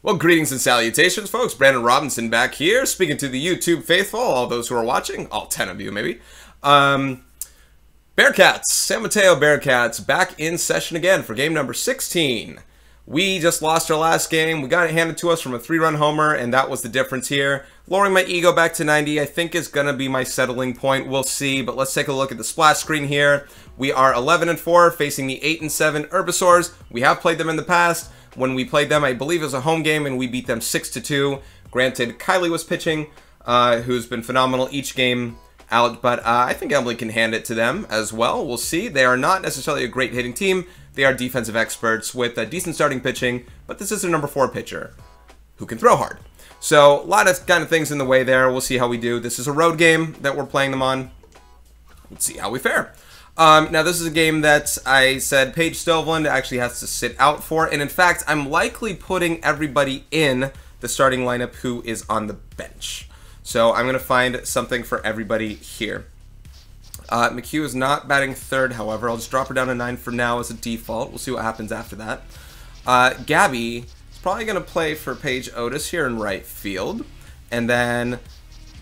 Well, greetings and salutations, folks. Brandon Robinson back here, speaking to the YouTube faithful, all those who are watching, all 10 of you maybe. Um, Bearcats, San Mateo Bearcats, back in session again for game number 16. We just lost our last game. We got it handed to us from a three-run homer, and that was the difference here. Lowering my ego back to 90, I think is going to be my settling point. We'll see, but let's take a look at the splash screen here. We are 11 and 4, facing the 8 and 7 Herbisaurs. We have played them in the past. When we played them, I believe it was a home game, and we beat them 6 to 2. Granted, Kylie was pitching, uh, who's been phenomenal each game out, but uh, I think Emily can hand it to them as well. We'll see. They are not necessarily a great hitting team. They are defensive experts with a decent starting pitching, but this is their number four pitcher who can throw hard. So a lot of kind of things in the way there. We'll see how we do. This is a road game that we're playing them on. Let's see how we fare. Um, now, this is a game that I said Paige Stoveland actually has to sit out for, and in fact, I'm likely putting everybody in the starting lineup who is on the bench. So I'm going to find something for everybody here. Uh, McHugh is not batting third, however. I'll just drop her down to 9 for now as a default. We'll see what happens after that. Uh, Gabby is probably going to play for Paige Otis here in right field. And then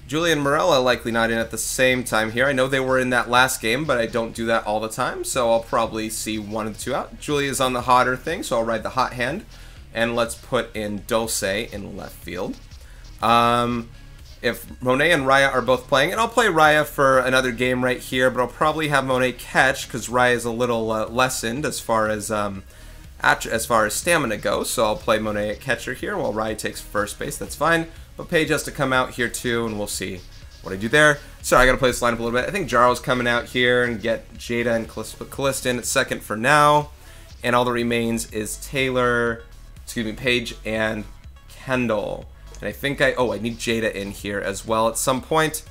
Julian Morella likely not in at the same time here. I know they were in that last game, but I don't do that all the time, so I'll probably see one of the two out. Julia's on the hotter thing, so I'll ride the hot hand. And let's put in Dulce in left field. Um, if Monet and Raya are both playing, and I'll play Raya for another game right here, but I'll probably have Monet catch because Raya is a little uh, lessened as far as um, as far as stamina goes. So I'll play Monet at catcher here while Raya takes first base. That's fine. But Paige has to come out here too, and we'll see what I do there. Sorry, I gotta play this lineup a little bit. I think Jarl's coming out here and get Jada and Calliston at second for now. And all that remains is Taylor, excuse me, Paige and Kendall. And I think I, oh, I need Jada in here as well at some point.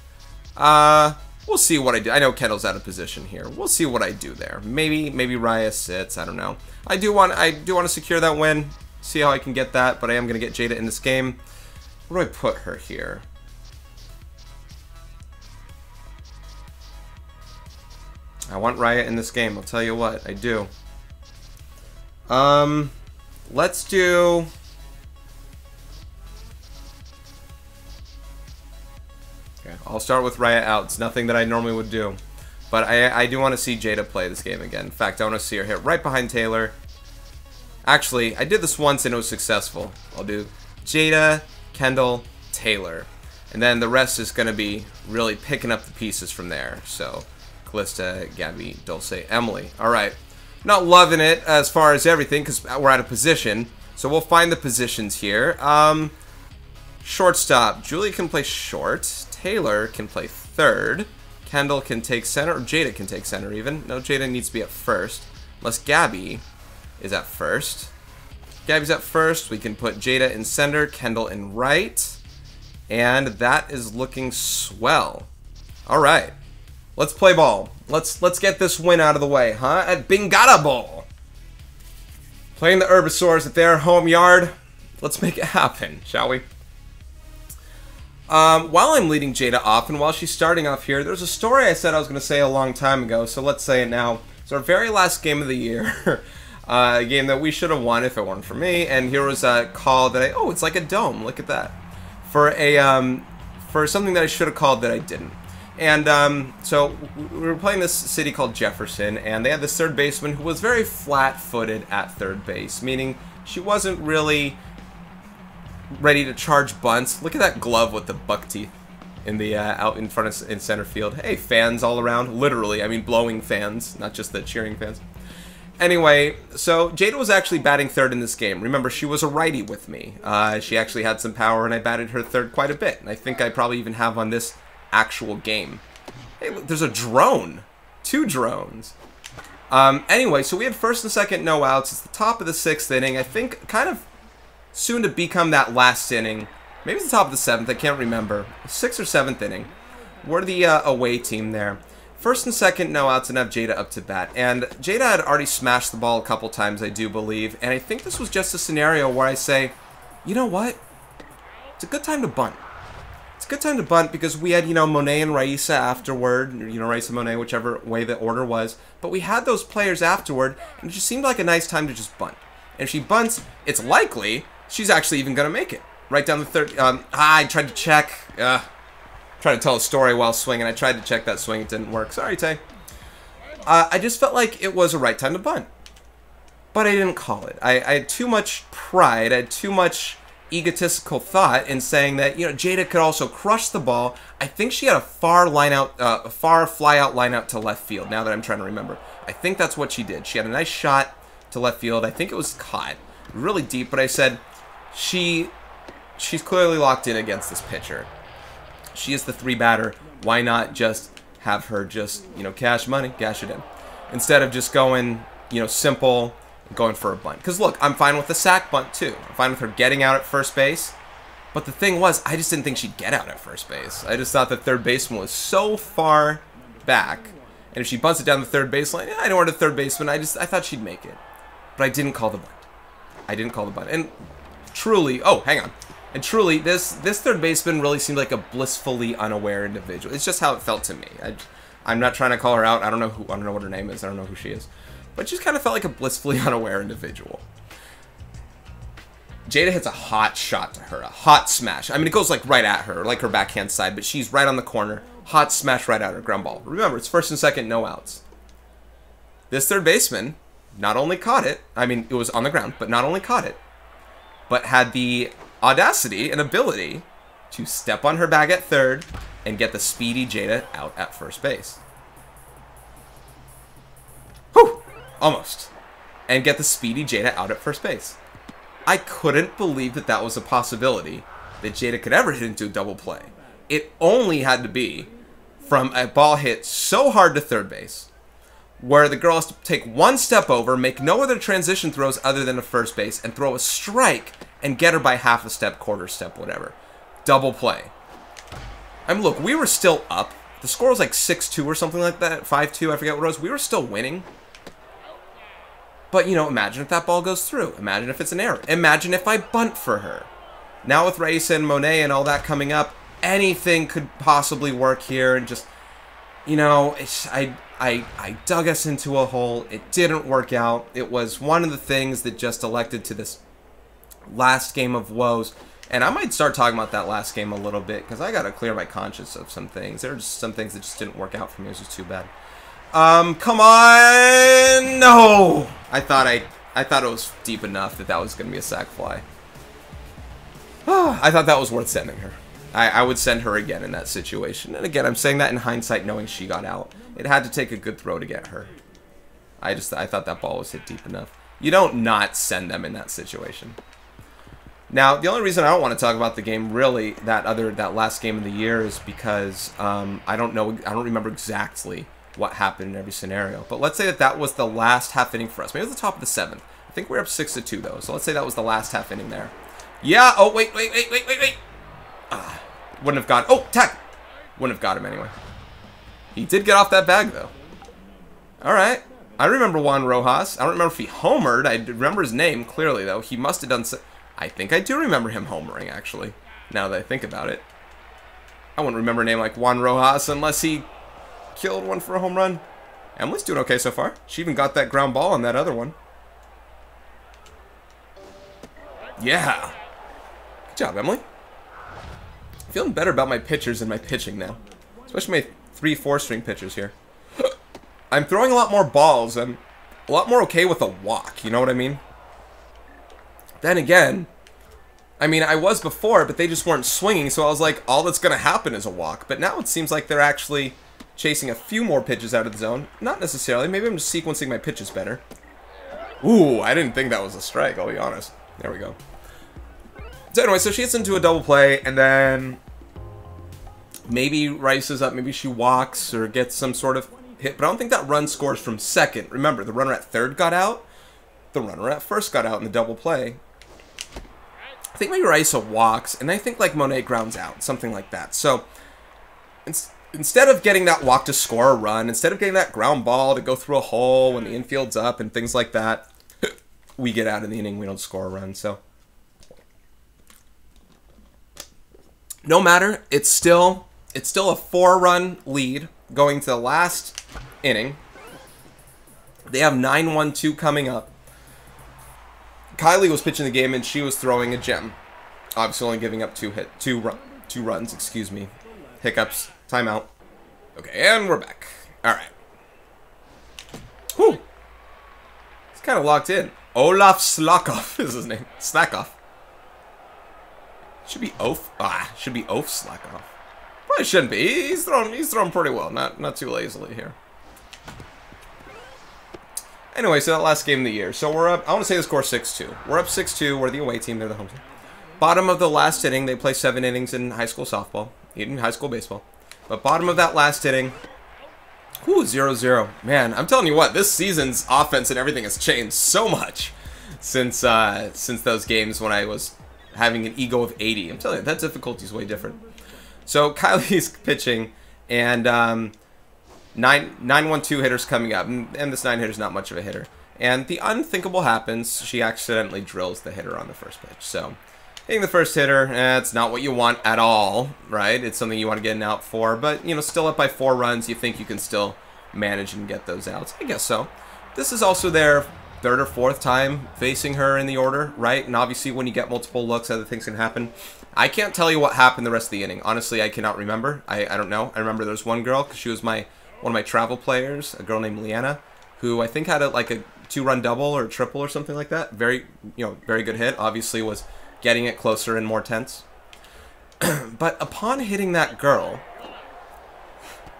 Uh, we'll see what I do. I know Kendall's out of position here. We'll see what I do there. Maybe, maybe Raya sits. I don't know. I do want, I do want to secure that win. See how I can get that, but I am to get Jada in this game. Where do I put her here? I want Riot in this game. I'll tell you what, I do. Um, let's do... Okay, I'll start with Riot out. It's nothing that I normally would do. But I, I do want to see Jada play this game again. In fact, I want to see her hit right behind Taylor. Actually, I did this once and it was successful. I'll do Jada, Kendall, Taylor. And then the rest is going to be really picking up the pieces from there. So, Callista, Gabby, Dulce, Emily. All right. Not loving it as far as everything because we're out of position. So we'll find the positions here. Um, shortstop. Julie can play short. Taylor can play third. Kendall can take center, or Jada can take center even. No, Jada needs to be at first. Unless Gabby is at first. Gabby's up first. We can put Jada in center, Kendall in right. And that is looking swell. All right. Let's play ball. Let's let's get this win out of the way, huh? At Bingata Bowl. Playing the Herbisaurs at their home yard. Let's make it happen, shall we? Um, while I'm leading Jada off, and while she's starting off here, there's a story I said I was going to say a long time ago, so let's say it now. It's our very last game of the year. uh, a game that we should have won if it weren't for me. And here was a call that I oh, it's like a dome. Look at that for a um, for something that I should have called that I didn't. And um, so we were playing this city called Jefferson, and they had this third baseman who was very flat-footed at third base, meaning she wasn't really ready to charge bunts. Look at that glove with the buck teeth in the uh, out in front of in center field. Hey, fans all around. Literally, I mean blowing fans, not just the cheering fans. Anyway, so Jada was actually batting third in this game. Remember, she was a righty with me. Uh, she actually had some power, and I batted her third quite a bit. And I think I probably even have on this actual game. Hey, look, there's a drone. Two drones. Um, anyway, so we had first and second no outs. It's the top of the sixth inning. I think kind of soon to become that last inning. Maybe it's the top of the seventh. I can't remember. Sixth or seventh inning. We're the uh, away team there. First and second no outs and have Jada up to bat. And Jada had already smashed the ball a couple times, I do believe. And I think this was just a scenario where I say, you know what? It's a good time to bunt. It's a good time to bunt because we had, you know, Monet and Raisa afterward, you know, Raisa Monet, whichever way the order was. But we had those players afterward, and it just seemed like a nice time to just bunt. And if she bunts, it's likely she's actually even going to make it. Right down the third. Um, ah, I tried to check. Uh, trying to tell a story while swinging. I tried to check that swing. It didn't work. Sorry, Tay. Uh, I just felt like it was a right time to bunt. But I didn't call it. I, I had too much pride. I had too much egotistical thought in saying that you know Jada could also crush the ball. I think she had a far line out, uh, a far fly out line out to left field. Now that I'm trying to remember, I think that's what she did. She had a nice shot to left field. I think it was caught really deep, but I said she she's clearly locked in against this pitcher. She is the three batter. Why not just have her just you know cash money, cash it in, instead of just going you know simple going for a bunt. Because look, I'm fine with the sac bunt too. I'm fine with her getting out at first base. But the thing was, I just didn't think she'd get out at first base. I just thought the third baseman was so far back. And if she bunts it down the third baseline, yeah, I know where the third baseman. I just I thought she'd make it. But I didn't call the bunt. I didn't call the bunt. And truly, oh, hang on. And truly, this this third baseman really seemed like a blissfully unaware individual. It's just how it felt to me. I, I'm not trying to call her out. I don't know who. I don't know what her name is. I don't know who she is but just kind of felt like a blissfully unaware individual. Jada hits a hot shot to her, a hot smash. I mean, it goes like right at her, like her backhand side, but she's right on the corner. Hot smash right at her, ground ball. Remember, it's first and second, no outs. This third baseman not only caught it, I mean, it was on the ground, but not only caught it, but had the audacity and ability to step on her bag at third and get the speedy Jada out at first base. Almost. And get the speedy Jada out at first base. I couldn't believe that that was a possibility that Jada could ever hit into a double play. It only had to be from a ball hit so hard to third base where the girl has to take one step over, make no other transition throws other than a first base, and throw a strike and get her by half a step, quarter step, whatever. Double play. I mean, look, we were still up. The score was like 6-2 or something like that, 5-2, I forget what it was. We were still winning. But, you know, imagine if that ball goes through. Imagine if it's an error. Imagine if I bunt for her. Now with Raisa and Monet and all that coming up, anything could possibly work here. And just, you know, I, I, I dug us into a hole. It didn't work out. It was one of the things that just elected to this last game of woes. And I might start talking about that last game a little bit because I got to clear my conscience of some things. There are just some things that just didn't work out for me. It was just too bad. Um, come on! No! I thought I, I thought it was deep enough that that was going to be a sac fly. I thought that was worth sending her. I, I would send her again in that situation. And again, I'm saying that in hindsight, knowing she got out. It had to take a good throw to get her. I just, I thought that ball was hit deep enough. You don't not send them in that situation. Now, the only reason I don't want to talk about the game really that other that last game of the year is because um, I don't know I don't remember exactly what happened in every scenario. But let's say that that was the last half inning for us. Maybe it was the top of the seventh. I think we're up six to two though. So let's say that was the last half inning there. Yeah. Oh wait, wait, wait, wait, wait, wait. Ah, wouldn't have got. Oh, tag. Wouldn't have got him anyway. He did get off that bag though. All right. I remember Juan Rojas. I don't remember if he homered. I remember his name clearly though. He must have done. So I think I do remember him homering actually. Now that I think about it. I wouldn't remember a name like Juan Rojas unless he killed one for a home run. Emily's doing okay so far. She even got that ground ball on that other one. Yeah. Good job, Emily. Feeling better about my pitchers and my pitching now. Especially my three, four string pitchers here. I'm throwing a lot more balls. I'm a lot more okay with a walk. You know what I mean? Then again, I mean, I was before, but they just weren't swinging, so I was like, all that's going to happen is a walk. But now it seems like they're actually chasing a few more pitches out of the zone. Not necessarily. Maybe I'm just sequencing my pitches better. Ooh, I didn't think that was a strike, I'll be honest. There we go. So anyway, so she gets into a double play, and then maybe Rice is up, maybe she walks or gets some sort of hit, but I don't think that run scores from second. Remember, the runner at third got out, the runner at first got out in the double play. I think maybe Raisa walks, and I think like Monet grounds out, something like that. So, instead of getting that walk to score a run, instead of getting that ground ball to go through a hole when the infield's up and things like that, we get out in the inning, we don't score a run. So no matter, it's still it's still a four-run lead going to the last inning. They have 9-1-2 coming up. Kylie was pitching the game and she was throwing a gem. Obviously, only giving up two hit, two run, two runs. Excuse me, hiccups. Timeout. Okay, and we're back. All right. Whew. It's kind of locked in. Olaf Slakov is his name. Slakov. Should be Oaf. Ah, should be Oaf Slakov. Probably shouldn't be. He's thrown. He's thrown pretty well. Not not too lazily here. Anyway, so that last game of the year. So we're up. I want to say the score 6-2. We're up 6-2. We're the away team. They're the home team. Bottom of the last inning. They play seven innings in high school softball, in high school baseball. But bottom of that last inning. Whew, 0-0. Man, I'm telling you what, this season's offense and everything has changed so much since uh, since those games when I was having an ego of 80. I'm telling you, that difficulty is way different. So Kylie's pitching, and um, nine nine one two hitters coming up, and, this nine hitter's not much of a hitter. And the unthinkable happens. She accidentally drills the hitter on the first pitch. So hitting the first hitter, eh, it's not what you want at all, right? It's something you want to get an out for, but you know, still up by four runs, you think you can still manage and get those outs. I guess so. This is also their third or fourth time facing her in the order, right? And obviously when you get multiple looks, other things can happen. I can't tell you what happened the rest of the inning. Honestly, I cannot remember. I, I don't know. I remember there was one girl, because she was my one of my travel players, a girl named Leanna, who I think had a, like a two-run double or triple or something like that. Very, you know, very good hit. Obviously was getting it closer and more tense. but upon hitting that girl,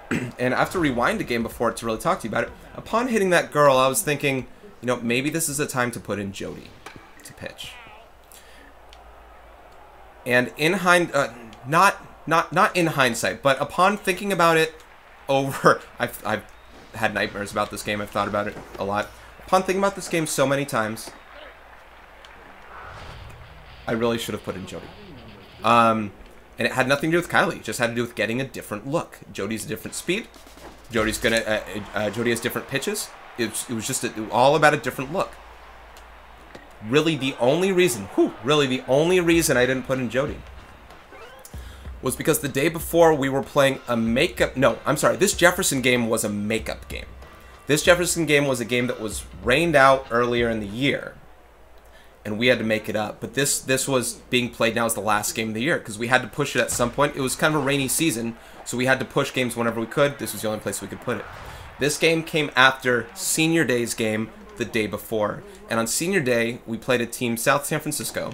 and I have to rewind the game before to really talk to you about it. Upon hitting that girl, I was thinking, you know, maybe this is a time to put in Jody to pitch. And in hind, uh, not not not in hindsight, but upon thinking about it over, I've I've had nightmares about this game. I've thought about it a lot. Upon thinking about this game so many times, I really should have put in Jody. Um, and it had nothing to do with Kylie. It just had to do with getting a different look. Jody's a different speed. Jody's gonna. Uh, uh, Jody has different pitches. It was, it was just a, all about a different look. Really, the only reason, whew, really the only reason I didn't put in Jody was because the day before we were playing a makeup. No, I'm sorry. This Jefferson game was a makeup game. This Jefferson game was a game that was rained out earlier in the year, and we had to make it up. But this this was being played now as the last game of the year because we had to push it at some point. It was kind of a rainy season, so we had to push games whenever we could. This was the only place we could put it. This game came after Senior Day's game the day before. And on Senior Day, we played a team, South San Francisco,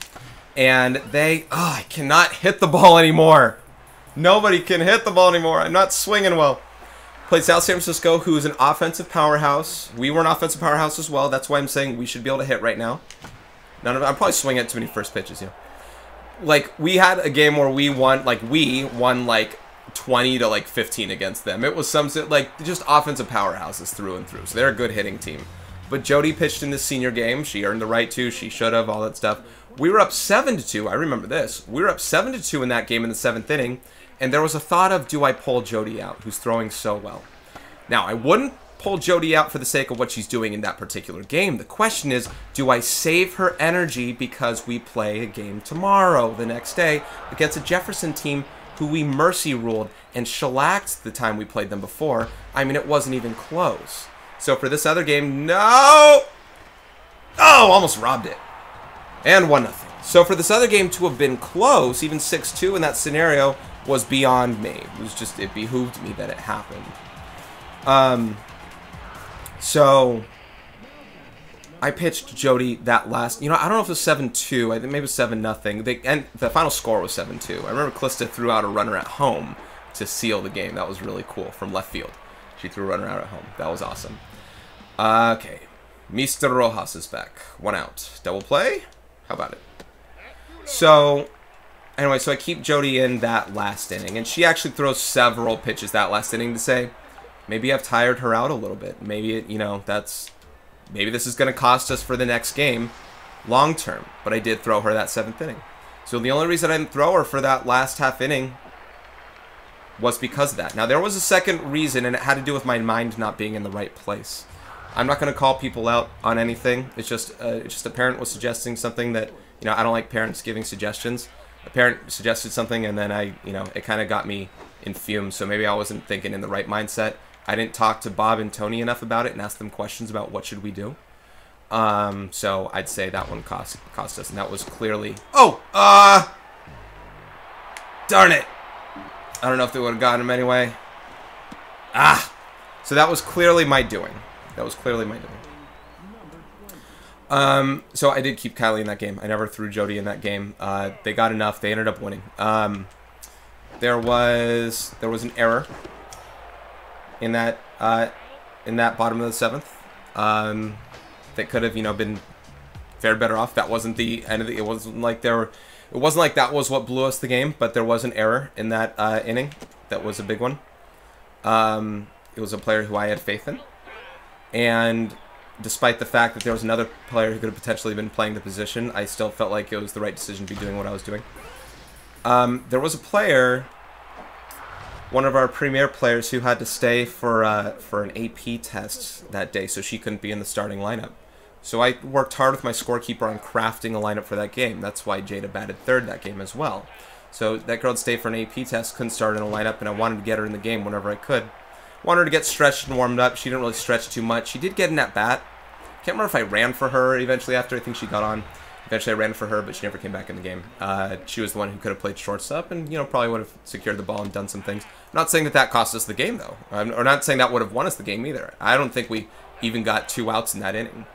and they, oh, I cannot hit the ball anymore. Nobody can hit the ball anymore. I'm not swinging well. Played South San Francisco, who is an offensive powerhouse. We were an offensive powerhouse as well. That's why I'm saying we should be able to hit right now. None of I'm probably swinging at too many first pitches, yeah. Like, we had a game where we won, like, we won, like, 20 to like 15 against them. It was some like just offensive powerhouses through and through. So they're a good hitting team. But Jody pitched in the senior game. She earned the right to. She should have all that stuff. We were up seven to two. I remember this. We were up seven to two in that game in the seventh inning, and there was a thought of, do I pull Jody out, who's throwing so well? Now I wouldn't pull Jody out for the sake of what she's doing in that particular game. The question is, do I save her energy because we play a game tomorrow, the next day, against a Jefferson team who we mercy ruled and shellacked the time we played them before. I mean, it wasn't even close. So for this other game, no! Oh, almost robbed it. And 1 nothing. So for this other game to have been close, even 6-2 in that scenario, was beyond me. It was just, it behooved me that it happened. Um, so I pitched Jody that last. You know, I don't know if it was seven two. I think maybe it was seven nothing. They and the final score was seven two. I remember Calista threw out a runner at home to seal the game. That was really cool from left field. She threw a runner out at home. That was awesome. Uh, okay, Mr. Rojas is back. One out. Double play. How about it? So, anyway, so I keep Jody in that last inning, and she actually throws several pitches that last inning to say, maybe I've tired her out a little bit. Maybe it, you know, that's maybe this is going to cost us for the next game long term. But I did throw her that seventh inning. So the only reason I didn't throw her for that last half inning was because of that. Now, there was a second reason, and it had to do with my mind not being in the right place. I'm not going to call people out on anything. It's just, uh, it's just a parent was suggesting something that, you know, I don't like parents giving suggestions. A parent suggested something, and then I, you know, it kind of got me in fumes. So maybe I wasn't thinking in the right mindset. I didn't talk to Bob and Tony enough about it and ask them questions about what should we do. Um, so I'd say that one cost cost us, and that was clearly. Oh, uh, darn it! I don't know if they would have gotten him anyway. Ah, so that was clearly my doing. That was clearly my doing. Um, so I did keep Kylie in that game. I never threw Jody in that game. Uh, they got enough. They ended up winning. Um, there was there was an error in that uh, in that bottom of the seventh. Um, that could have you know been fared better off. That wasn't the end of the. It wasn't like there. Were, it wasn't like that was what blew us the game, but there was an error in that uh, inning. That was a big one. Um, it was a player who I had faith in, and despite the fact that there was another player who could have potentially been playing the position, I still felt like it was the right decision to be doing what I was doing. Um, there was a player, one of our premier players, who had to stay for uh, for an AP test that day, so she couldn't be in the starting lineup. So I worked hard with my scorekeeper on crafting a lineup for that game. That's why Jada batted third that game as well. So that girl would stay for an AP test, couldn't start in a lineup, and I wanted to get her in the game whenever I could. Wanted her to get stretched and warmed up. She didn't really stretch too much. She did get in at bat. Can't remember if I ran for her eventually after. I think she got on. Eventually I ran for her, but she never came back in the game. Uh, she was the one who could have played shortstop and, you know, probably would have secured the ball and done some things. I'm not saying that that cost us the game, though. I'm, or not saying that would have won us the game either. I don't think we even got two outs in that inning.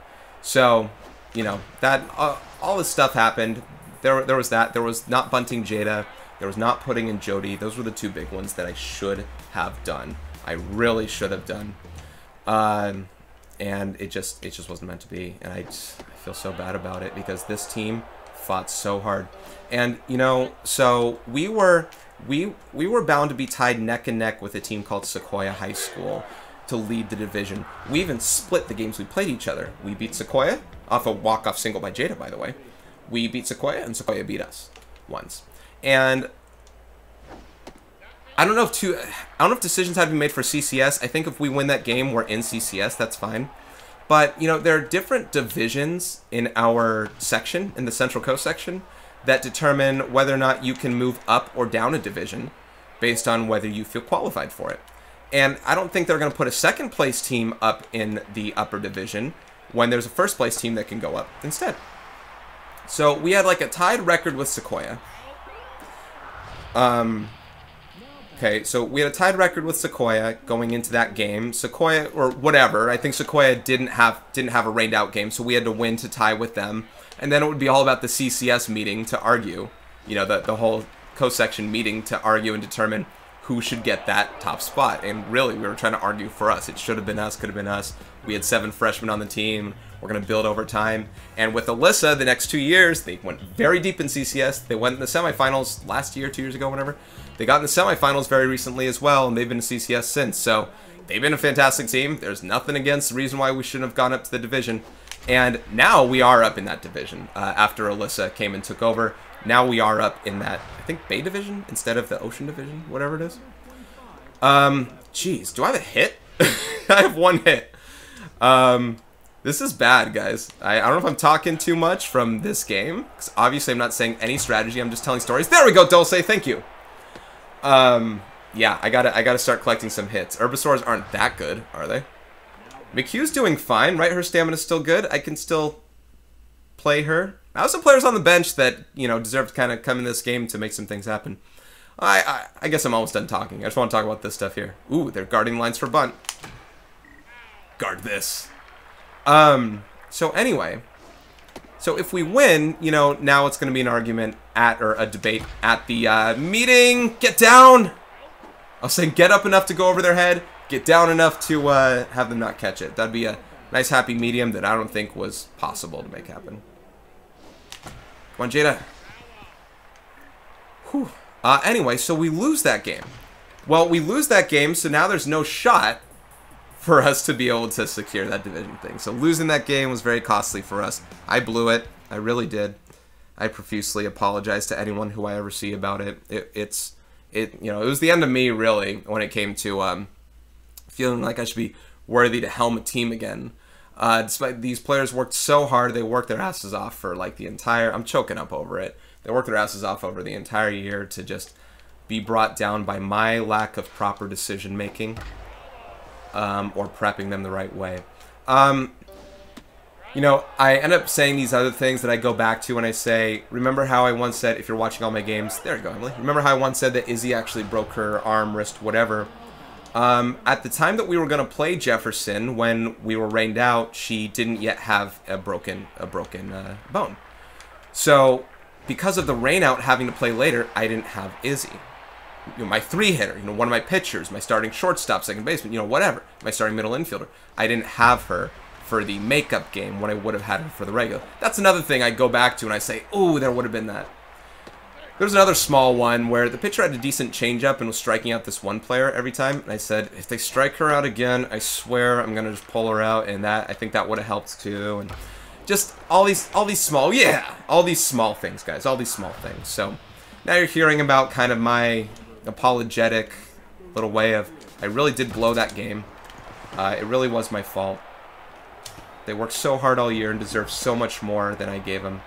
So, you know, that uh, all this stuff happened. There, there was that. There was not bunting Jada. There was not putting in Jody. Those were the two big ones that I should have done. I really should have done. Um, and it just it just wasn't meant to be. And I, just, I feel so bad about it because this team fought so hard. And you know, so we were we we were bound to be tied neck and neck with a team called Sequoia High School to lead the division. We even split the games we played each other. We beat Sequoia off a walk-off single by Jada, by the way. We beat Sequoia, and Sequoia beat us once. And I don't know if two. I don't know if decisions have to be made for CCS. I think if we win that game, we're in CCS. That's fine. But you know, there are different divisions in our section, in the Central Coast section, that determine whether or not you can move up or down a division based on whether you feel qualified for it. And I don't think they're going to put a second place team up in the upper division when there's a first place team that can go up instead. So we had like a tied record with Sequoia. Um, okay, so we had a tied record with Sequoia going into that game. Sequoia or whatever, I think Sequoia didn't have didn't have a rained out game, so we had to win to tie with them. And then it would be all about the CCS meeting to argue, you know, the the whole co-section meeting to argue and determine who should get that top spot. And really, we were trying to argue for us. It should have been us, could have been us. We had seven freshmen on the team. We're going to build over time. And with Alyssa, the next two years, they went very deep in CCS. They went in the semifinals last year, two years ago, whatever. They got in the semifinals very recently as well, and they've been in CCS since. So they've been a fantastic team. There's nothing against the reason why we shouldn't have gone up to the division. And now we are up in that division uh, after Alyssa came and took over. Now we are up in that, I think, Bay Division instead of the Ocean Division, whatever it is. Um, jeez, do I have a hit? I have one hit. Um, this is bad, guys. I, I don't know if I'm talking too much from this game. Because obviously I'm not saying any strategy. I'm just telling stories. There we go, Dulce. Thank you. Um, yeah, I gotta, I gotta start collecting some hits. Herbisaurs aren't that good, are they? McHugh's doing fine, right? Her stamina's still good. I can still play her. I have some players on the bench that, you know, deserve to kind of come in this game to make some things happen. I, I, I guess I'm almost done talking. I just want to talk about this stuff here. Ooh, they're guarding lines for bunt. Guard this. Um, so anyway, so if we win, you know, now it's going to be an argument at, or a debate at the uh, meeting. Get down! I was saying get up enough to go over their head, get down enough to uh, have them not catch it. That'd be a nice happy medium that I don't think was possible to make happen. Come on, Jada. Whew. Uh, anyway, so we lose that game. Well, we lose that game, so now there's no shot for us to be able to secure that division thing. So losing that game was very costly for us. I blew it. I really did. I profusely apologize to anyone who I ever see about it. it it's it you know it was the end of me really when it came to um, feeling like I should be worthy to helm a team again. Uh, despite these players worked so hard, they worked their asses off for like the entire. I'm choking up over it. They worked their asses off over the entire year to just be brought down by my lack of proper decision making um, or prepping them the right way. Um, You know, I end up saying these other things that I go back to when I say, remember how I once said, if you're watching all my games, there you go, Emily. Remember how I once said that Izzy actually broke her arm, wrist, whatever. Um, at the time that we were going to play Jefferson, when we were rained out, she didn't yet have a broken a broken uh, bone. So, because of the rain out having to play later, I didn't have Izzy. You know, my three hitter, you know, one of my pitchers, my starting shortstop, second baseman, you know, whatever, my starting middle infielder. I didn't have her for the makeup game when I would have had her for the regular. That's another thing I go back to and I say, oh, there would have been that. There's another small one where the pitcher had a decent changeup and was striking out this one player every time. And I said, if they strike her out again, I swear I'm gonna just pull her out. And that I think that would have helped too. And just all these, all these small, yeah, all these small things, guys, all these small things. So now you're hearing about kind of my apologetic little way of, I really did blow that game. Uh, it really was my fault. They worked so hard all year and deserve so much more than I gave them.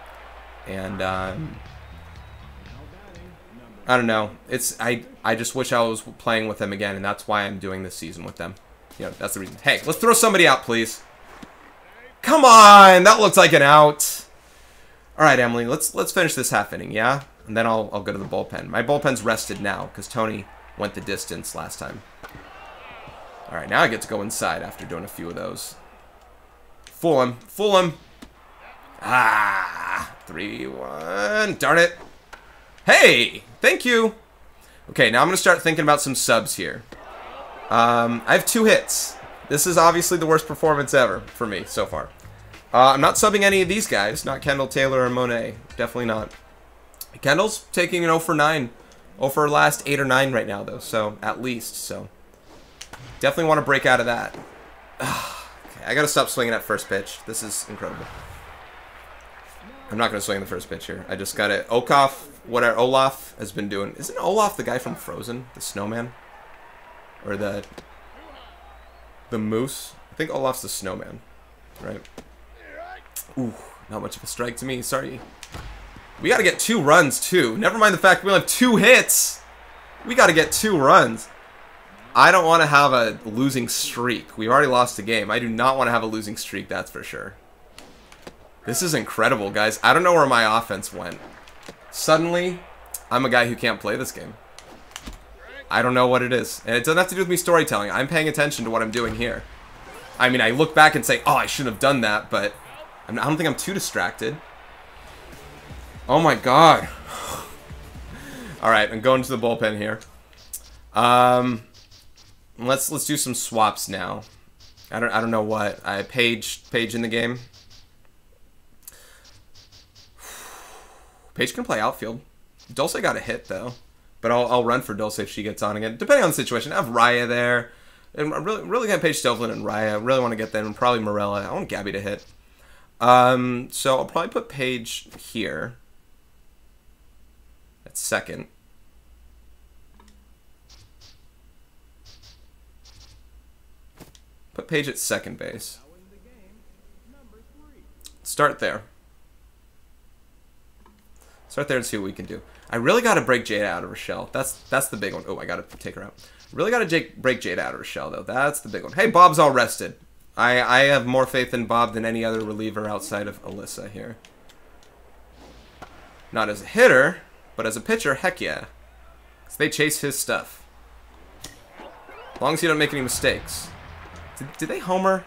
And um, I don't know. It's I I just wish I was playing with them again, and that's why I'm doing this season with them. You know, that's the reason. Hey, let's throw somebody out, please. Come on, that looks like an out. All right, Emily, let's let's finish this half inning, yeah, and then I'll I'll go to the bullpen. My bullpen's rested now because Tony went the distance last time. All right, now I get to go inside after doing a few of those. Fool him. Fool him. Ah, 3-1. Darn it. Hey, thank you. Okay, now I'm going to start thinking about some subs here. Um, I have two hits. This is obviously the worst performance ever for me so far. Uh, I'm not subbing any of these guys, not Kendall, Taylor, or Monet. Definitely not. Kendall's taking an 0 for 9. 0 for last 8 or 9 right now, though, so at least, so. Definitely want to break out of that. okay, I gotta stop swinging at first pitch. This is incredible. I'm not gonna swing the first pitch here. I just got it. Okoff, whatever Olaf has been doing. Isn't Olaf the guy from Frozen, the snowman, or the the moose? I think Olaf's the snowman, right? Ooh, not much of a strike to me. Sorry. We gotta get two runs too. Never mind the fact we only have two hits. We gotta get two runs. I don't want to have a losing streak. We've already lost the game. I do not want to have a losing streak, that's for sure. This is incredible, guys. I don't know where my offense went. Suddenly, I'm a guy who can't play this game. I don't know what it is. And it doesn't have to do with me storytelling. I'm paying attention to what I'm doing here. I mean, I look back and say, oh, I shouldn't have done that, but I don't think I'm too distracted. Oh my god. Alright, I'm going to the bullpen here. Um, Let's let's do some swaps now. I don't I don't know what. I Paige Paige in the game. Paige can play outfield. Dulce got a hit though, but I'll I'll run for Dulce if she gets on again, depending on the situation. I have Raya there, and I'm really really gonna Paige Stovlin and Raya. I really want to get them, and probably Morella. I want Gabby to hit. Um, so I'll probably put Paige here. At second. Put Paige at second base. Start there. Start there and see what we can do. I really got to break Jada out of her shell. That's that's the big one. Oh, I got to take her out. Really got to break Jada out of her shell, though. That's the big one. Hey, Bob's all rested. I, I have more faith in Bob than any other reliever outside of Alyssa here. Not as a hitter, but as a pitcher, heck yeah. They chase his stuff. As long as you don't make any mistakes. Did, did they homer?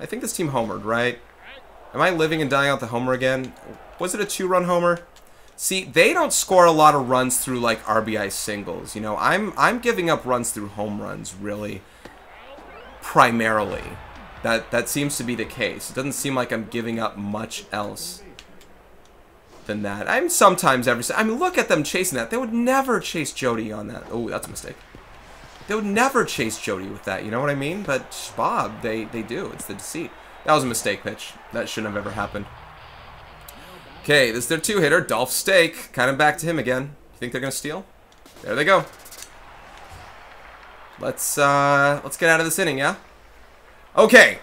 I think this team homered, right? Am I living and dying out the homer again? Was it a two-run homer? See, they don't score a lot of runs through like RBI singles. You know, I'm I'm giving up runs through home runs really primarily. That that seems to be the case. It doesn't seem like I'm giving up much else than that. I'm sometimes every I mean look at them chasing that. They would never chase Jody on that. Oh, that's a mistake. They would never chase Jody with that, you know what I mean? But Bob, they, they do. It's the deceit. That was a mistake pitch. That shouldn't have ever happened. Okay, this is their two-hitter, Dolph Stake. Kind of back to him again. You think they're to steal? There they go. Let's, uh, let's get out of this inning, yeah? Okay.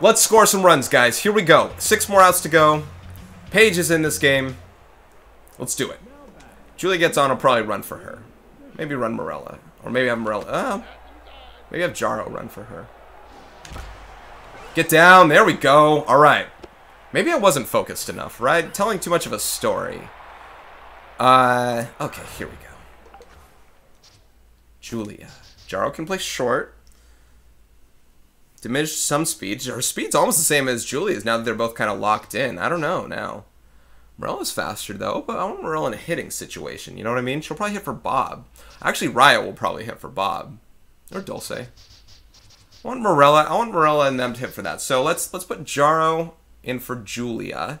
Let's score some runs, guys. Here we go. Six more outs to go. Paige is in this game. Let's do it. Julie gets on, I'll probably run for her. Maybe run Morella. Or maybe have Morella. Oh, maybe have Jaro run for her. Get down. There we go. All right. Maybe I wasn't focused enough, right? Telling too much of a story. Uh, okay, here we go. Julia. Jaro can play short. Diminished some speed. Her speed's almost the same as Julia's now that they're both kind of locked in. I don't know now. Morella's faster though, but I want Morella in a hitting situation. You know what I mean? She'll probably hit for Bob. Actually, Riot will probably hit for Bob. Or Dulce. I want Morella. I want Morella and them to hit for that. So let's let's put Jaro in for Julia.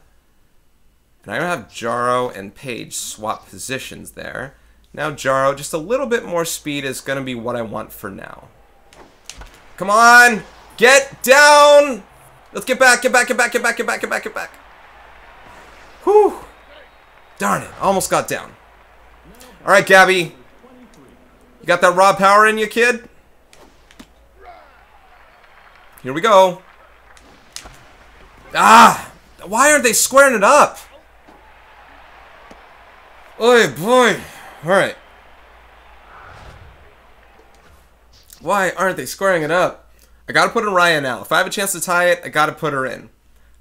And I'm going to have Jaro and Paige swap positions there. Now Jaro, just a little bit more speed is going to be what I want for now. Come on! Get down! Let's get back, get back, get back, get back, get back, get back, get back. Whew. Darn it, almost got down. Alright, Gabby. You got that raw power in you, kid? Here we go. Ah! Why aren't they squaring it up? Oh boy. Alright. Why aren't they squaring it up? I gotta put in Raya now. If I have a chance to tie it, I gotta put her in.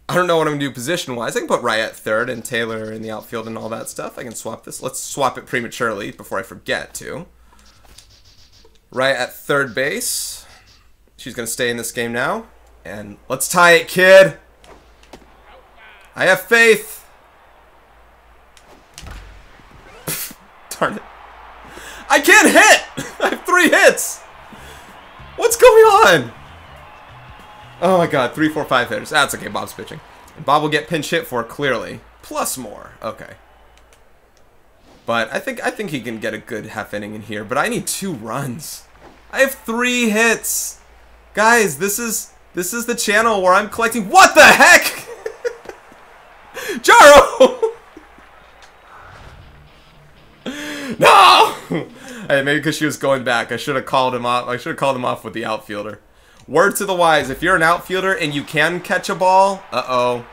I don't know what I'm gonna do position-wise. I can put Raya at third and Taylor in the outfield and all that stuff. I can swap this. Let's swap it prematurely before I forget to. Raya at third base. She's gonna stay in this game now. And let's tie it, kid! I have faith. Darn it. I can't hit! I have three hits! What's going on? Oh my god, three, four, five hitters. That's okay, Bob's pitching. Bob will get pinch hit for clearly. Plus more. Okay. But I think I think he can get a good half inning in here, but I need two runs. I have three hits. Guys, this is this is the channel where I'm collecting What the heck? Jaro! no! hey, maybe because she was going back. I should have called him off. I should have called him off with the outfielder. Word to the wise, if you're an outfielder and you can catch a ball, uh-oh.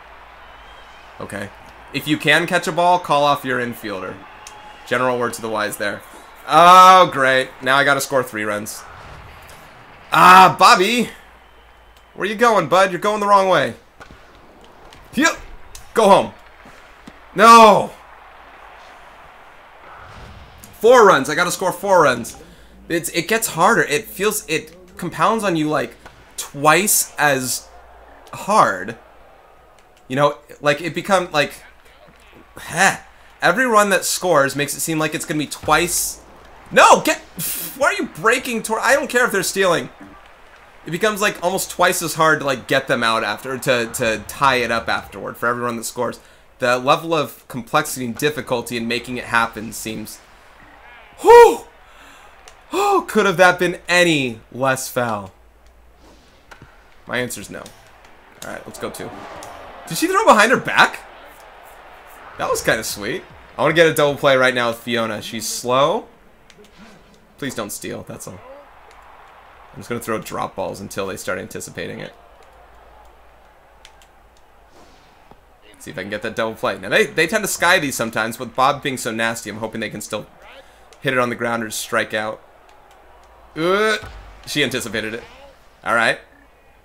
Okay. If you can catch a ball, call off your infielder. General word to the wise there. Oh, great. Now I gotta score three runs. Ah, Bobby! Where you going, bud? You're going the wrong way. Yep. Go home. No! Four runs. I gotta score four runs. It's, it gets harder. It feels... It compounds on you, like, twice as hard. You know, like, it become, like... Heh. Every run that scores makes it seem like it's gonna be twice... No! Get... Why are you breaking toward... I don't care if they're stealing it becomes like almost twice as hard to like get them out after to to tie it up afterward for everyone that scores. The level of complexity and difficulty in making it happen seems. Whew! Oh, could have that been any less foul? My answer is no. All right, let's go two. Did she throw behind her back? That was kind of sweet. I want to get a double play right now with Fiona. She's slow. Please don't steal. That's all. I'm just going to throw drop balls until they start anticipating it. See if I can get that double play. Now, they, they tend to sky these sometimes, with Bob being so nasty, I'm hoping they can still hit it on the ground or strike out. Uh, she anticipated it. Alright.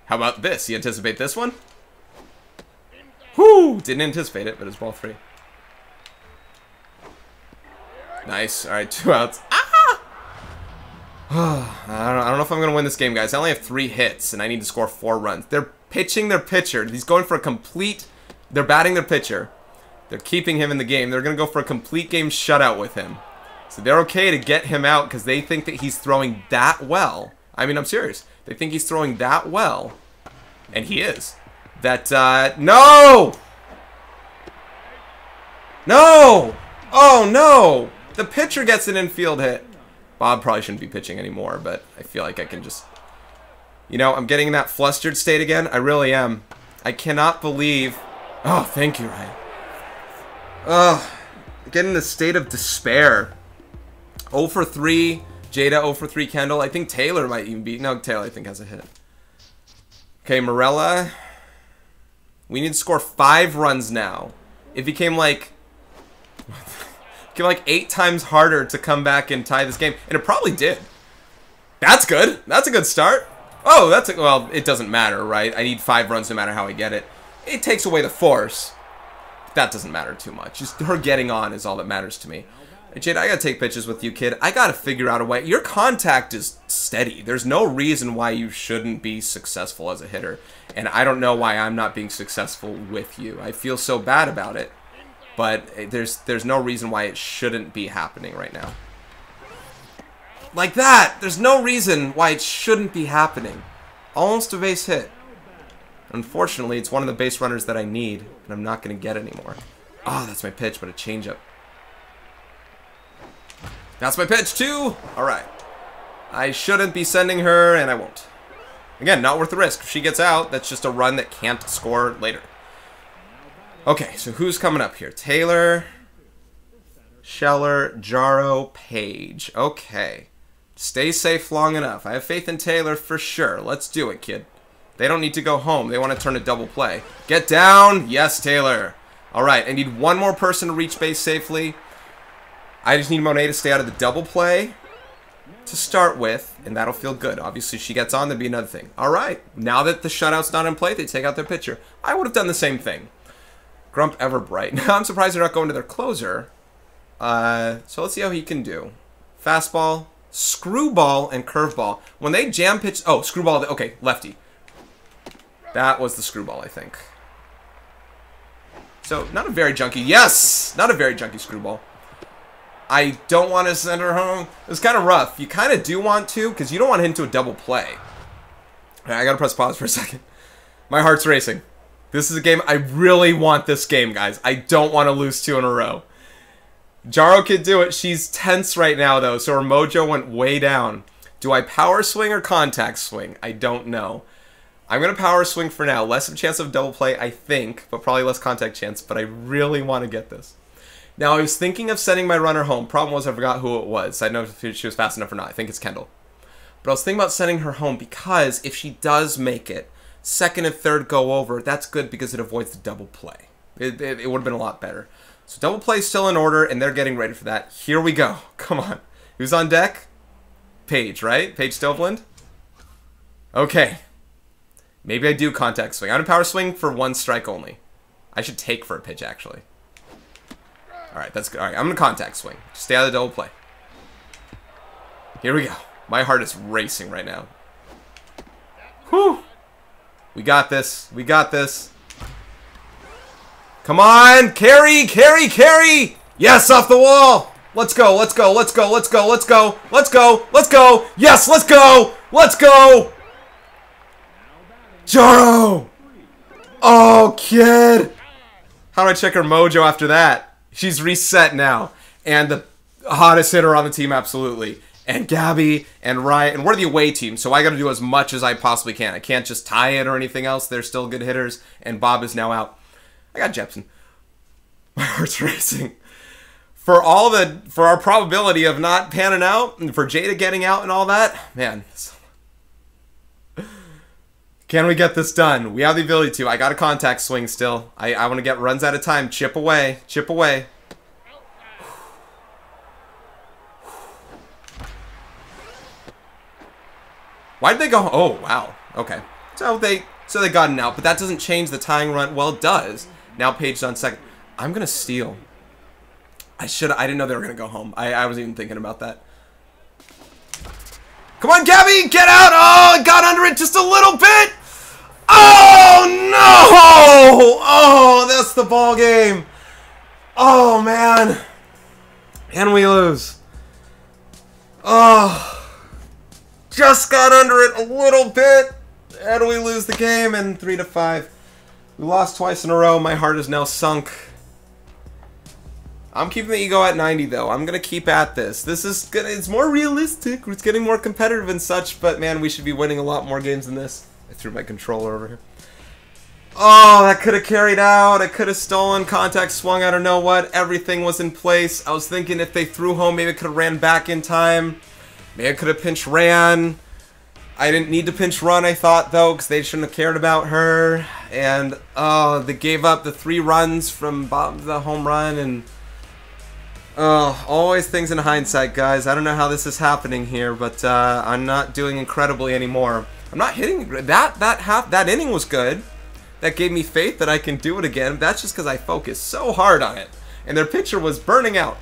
How about this? You anticipate this one? Whoo! Didn't anticipate it, but it's ball three. Nice. Alright, two outs. Ah! I, don't, I don't know if I'm going to win this game, guys. I only have three hits, and I need to score four runs. They're pitching their pitcher. He's going for a complete... They're batting their pitcher. They're keeping him in the game. They're going to go for a complete game shutout with him. So they're okay to get him out because they think that he's throwing that well. I mean, I'm serious. They think he's throwing that well. And he is. That, uh... No! No! Oh, no! The pitcher gets an infield hit. Bob probably shouldn't be pitching anymore, but I feel like I can just... You know, I'm getting in that flustered state again. I really am. I cannot believe... Oh, thank you, Ryan. Ugh. Getting in a state of despair. 0 for 3. Jada 0 for 3 Kendall. I think Taylor might even be... No, Taylor I think has a hit. Okay, Morella. We need to score 5 runs now. It became like became like eight times harder to come back and tie this game. And it probably did. That's good. That's a good start. Oh, that's a, well. It doesn't matter, right? I need five runs no matter how I get it. It takes away the force. That doesn't matter too much. Just her getting on is all that matters to me. Jade, I gotta take pitches with you, kid. I gotta figure out a way. Your contact is steady. There's no reason why you shouldn't be successful as a hitter. And I don't know why I'm not being successful with you. I feel so bad about it. But eh, there's there's no reason why it shouldn't be happening right now. Like that! There's no reason why it shouldn't be happening. Almost a base hit. Unfortunately, it's one of the base runners that I need, and I'm not going to get anymore. Oh, that's my pitch, but a changeup. That's my pitch, too! Alright. I shouldn't be sending her, and I won't. Again, not worth the risk. If she gets out, that's just a run that can't score later. Okay, so who's coming up here? Taylor, Scheller, Jaro, Paige. Okay. Stay safe long enough. I have faith in Taylor for sure. Let's do it, kid. They don't need to go home. They want to turn a double play. Get down! Yes, Taylor. All right, I need one more person to reach base safely. I just need Monet to stay out of the double play to start with, and that'll feel good. Obviously, she gets on, there'd be another thing. All right, now that the shutout's not in play, they take out their pitcher. I would have done the same thing. Grump Everbright. Now, I'm surprised they're not going to their closer. Uh, so let's see how he can do. Fastball, screwball, and curveball. When they jam pitch... Oh, screwball. Okay, lefty. That was the screwball, I think. So, not a very junky. Yes! Not a very junky screwball. I don't want to send her home. It's kind of rough. You kind of do want to, because you don't want to a double play. Right, I gotta press pause for a second. My heart's racing. This is a game, I really want this game, guys. I don't want to lose two in a row. Jaro could do it. She's tense right now, though, so her mojo went way down. Do I power swing or contact swing? I don't know. I'm going to power swing for now. Less of a chance of double play, I think, but probably less contact chance, but I really want to get this. Now, I was thinking of sending my runner home. Problem was I forgot who it was. I know if she was fast enough or not. I think it's Kendall. But I was thinking about sending her home because if she does make it, second and third go over, that's good because it avoids the double play. It, it, it would have been a lot better. So double play is still in order, and they're getting ready for that. Here we go. Come on. Who's on deck? Paige, right? Paige Stoveland? Okay. Maybe I do contact swing. I'm going power swing for one strike only. I should take for a pitch, actually. Alright, that's good. Alright, I'm going to contact swing. Stay out of the double play. Here we go. My heart is racing right now. Whew. We got this. We got this. Come on! Carry! Carry! Carry! Yes, off the wall! Let's go, let's go, let's go, let's go, let's go, let's go, let's go! Yes, let's go! Let's go! Jaro! Oh, kid! How do I check her mojo after that? She's reset now. And the hottest hitter on the team, absolutely. And Gabby and Ryan. And we're the away team, so I gotta do as much as I possibly can. I can't just tie it or anything else. They're still good hitters. And Bob is now out. I got Jepson. My heart's racing. For all the for our probability of not panning out and for Jada getting out and all that, man. Can we get this done? We have the ability to. I got a contact swing still. I, I want to get runs at a time. Chip away. Chip away. Why did they go? Oh, wow. Okay. So they so they got an out, but that doesn't change the tying run. Well, it does. Now Paige's on second. I'm going to steal. I should I didn't know they were going to go home. I, I wasn't even thinking about that. Come on, Gabby! Get out! Oh, got under it just a little bit! Oh, no! Oh, that's the ball game. Oh, man. And we lose. Oh. Just got under it a little bit. And we lose the game in 3 to 5. We lost twice in a row. My heart is now sunk. I'm keeping the ego at 90 though. I'm gonna keep at this. This is gonna it's more realistic. It's getting more competitive and such, but man, we should be winning a lot more games than this. I threw my controller over here. Oh, that could have carried out. I could have stolen. Contact swung. I don't know what. Everything was in place. I was thinking if they threw home, maybe it could have ran back in time. Maybe I could have pinch ran. I didn't need to pinch run, I thought, though, because they shouldn't have cared about her. And, oh, they gave up the three runs from Bob, the home run, and... Oh, always things in hindsight, guys. I don't know how this is happening here, but uh, I'm not doing incredibly anymore. I'm not hitting that that half that inning was good. That gave me faith that I can do it again. That's just because I focused so hard on it, and their pitcher was burning out.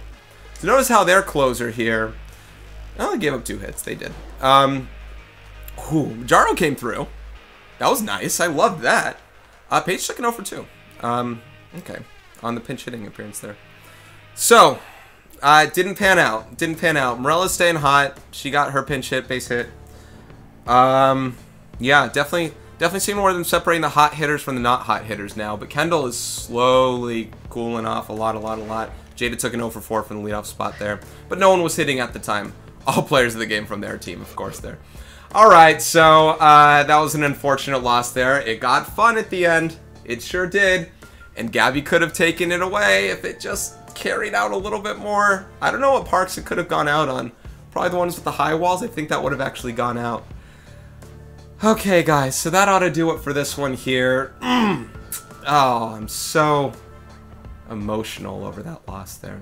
So notice how their closer here. Oh, they gave up two hits. They did. Um, whew, Jaro came through. That was nice. I loved that. Uh, Paige took an 0 for 2. Um, okay. On the pinch hitting appearance there. So, uh, didn't pan out. Didn't pan out. Morella's staying hot. She got her pinch hit, base hit. Um, yeah, definitely, definitely seeing more of them separating the hot hitters from the not hot hitters now. But Kendall is slowly cooling off a lot, a lot, a lot. Jada took an 0 for 4 from the leadoff spot there. But no one was hitting at the time. All players of the game from their team, of course, there. Alright, so uh, that was an unfortunate loss there. It got fun at the end. It sure did. And Gabby could have taken it away if it just carried out a little bit more. I don't know what parks it could have gone out on. Probably the ones with the high walls. I think that would have actually gone out. Okay, guys, so that ought to do it for this one here. Mm. Oh, I'm so emotional over that loss there.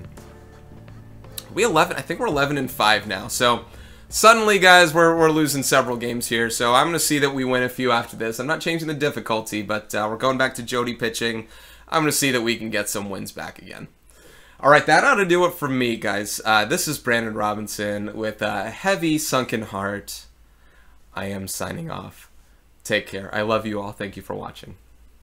We 11, I think we're 11 and 5 now. So suddenly, guys, we're, we're losing several games here. So I'm going to see that we win a few after this. I'm not changing the difficulty, but uh, we're going back to Jody pitching. I'm going to see that we can get some wins back again. All right, that ought to do it for me, guys. Uh, this is Brandon Robinson with a heavy sunken heart. I am signing off. Take care. I love you all. Thank you for watching.